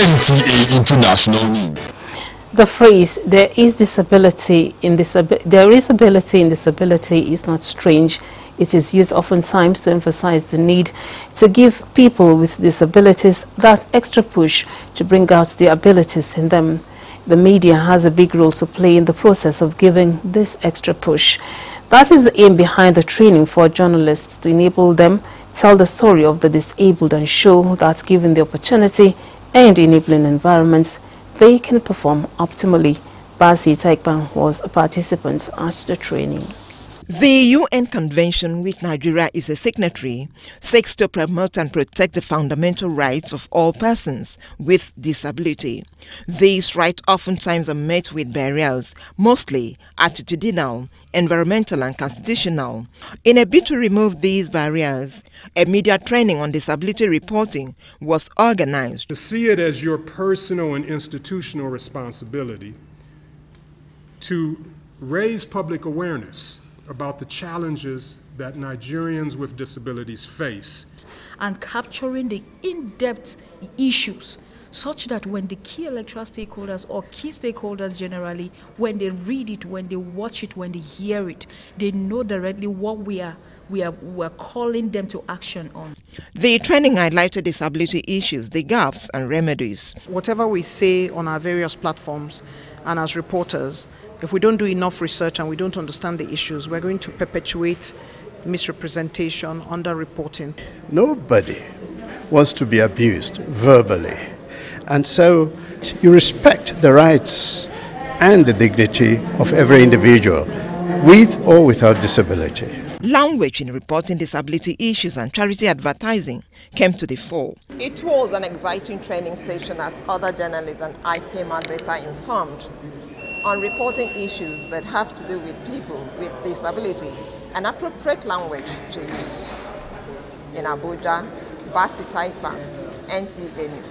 the international. The phrase "there is disability in disabi there is ability in disability" is not strange. It is used oftentimes to emphasize the need to give people with disabilities that extra push to bring out the abilities in them. The media has a big role to play in the process of giving this extra push. That is the aim behind the training for journalists to enable them tell the story of the disabled and show that given the opportunity and enabling environments, they can perform optimally. Bassey Ikpang was a participant at the training. The UN Convention, which Nigeria is a signatory, seeks to promote and protect the fundamental rights of all persons with disability. These rights oftentimes are met with barriers, mostly attitudinal, environmental and constitutional. In a bid to remove these barriers, a media training on disability reporting was organized. To see it as your personal and institutional responsibility to raise public awareness about the challenges that Nigerians with disabilities face. And capturing the in-depth issues such that when the key electoral stakeholders or key stakeholders generally, when they read it, when they watch it, when they hear it, they know directly what we are we are, we are calling them to action on. The training highlighted disability issues, the gaps and remedies. Whatever we say on our various platforms and as reporters, if we don't do enough research and we don't understand the issues, we're going to perpetuate misrepresentation, underreporting. Nobody wants to be abused verbally. And so you respect the rights and the dignity of every individual, with or without disability. Language in reporting disability issues and charity advertising came to the fore. It was an exciting training session as other journalists and I came out better informed on reporting issues that have to do with people with disability and appropriate language to use. In Abuja, Bassey Ikpang, NTA